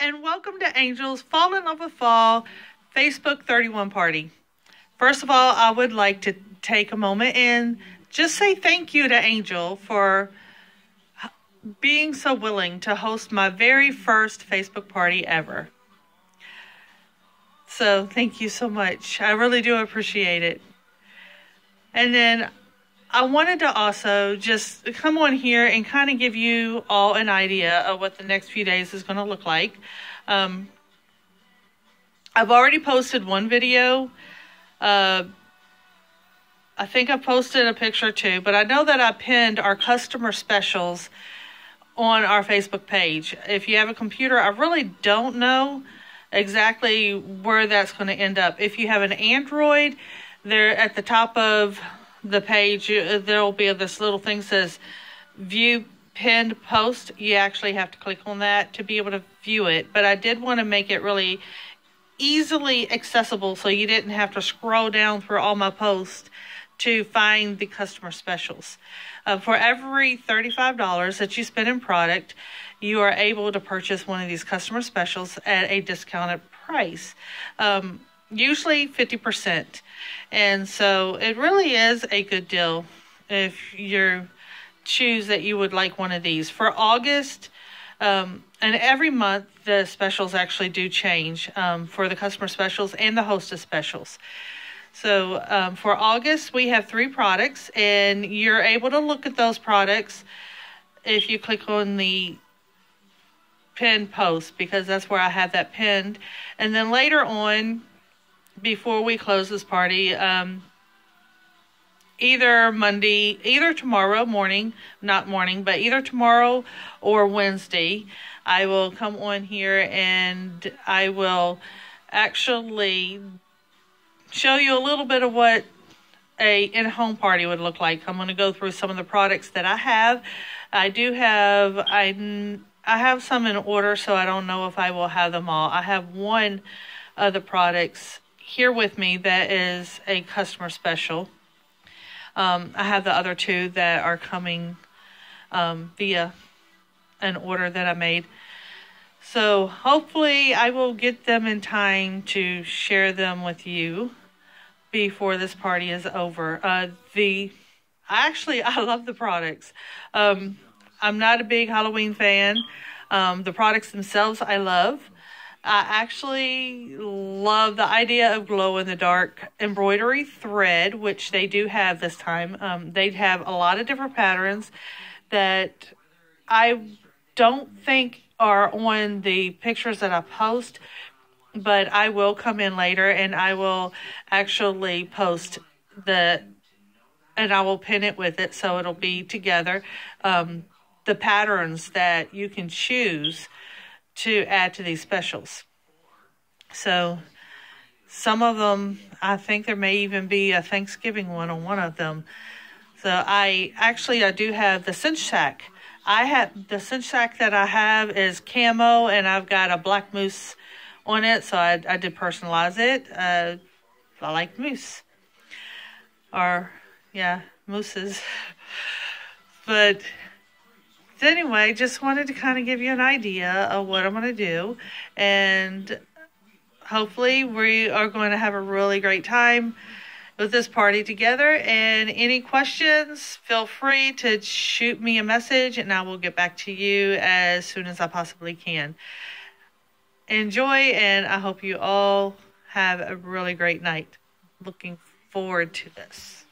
and welcome to Angel's Fall in Love with Fall Facebook 31 party. First of all, I would like to take a moment and just say thank you to Angel for being so willing to host my very first Facebook party ever. So, thank you so much. I really do appreciate it. And then I wanted to also just come on here and kind of give you all an idea of what the next few days is going to look like. Um, I've already posted one video. Uh, I think I posted a picture too, but I know that I pinned our customer specials on our Facebook page. If you have a computer, I really don't know exactly where that's going to end up. If you have an Android, there at the top of the page, there will be this little thing says view pinned post. You actually have to click on that to be able to view it. But I did want to make it really easily accessible so you didn't have to scroll down through all my posts to find the customer specials. Uh, for every $35 that you spend in product, you are able to purchase one of these customer specials at a discounted price. Um, usually 50%. And so it really is a good deal if you choose that you would like one of these. For August, um, and every month the specials actually do change um, for the customer specials and the hostess specials. So um, for August, we have three products, and you're able to look at those products if you click on the pinned post because that's where I have that pinned. And then later on, before we close this party, um, either Monday, either tomorrow morning, not morning, but either tomorrow or Wednesday, I will come on here and I will actually show you a little bit of what a in-home party would look like. I'm going to go through some of the products that I have. I do have I I have some in order, so I don't know if I will have them all. I have one of the products here with me that is a customer special. Um, I have the other two that are coming um, via an order that I made. So hopefully I will get them in time to share them with you before this party is over. Uh, the actually I love the products. Um, I'm not a big Halloween fan. Um, the products themselves I love. I actually love the idea of glow in the dark embroidery thread, which they do have this time. Um, they have a lot of different patterns that I don't think are on the pictures that I post but I will come in later and I will actually post the and I will pin it with it so it'll be together. Um, the patterns that you can choose to add to these specials. So some of them, I think there may even be a Thanksgiving one on one of them. So I actually I do have the cinch sack. I have the cinch sack that I have is camo and I've got a black moose on it, so I, I did personalize it. Uh, I like moose. Or, yeah, mooses. but anyway, just wanted to kind of give you an idea of what I'm going to do. And hopefully, we are going to have a really great time with this party together. And any questions, feel free to shoot me a message and I will get back to you as soon as I possibly can enjoy, and I hope you all have a really great night. Looking forward to this.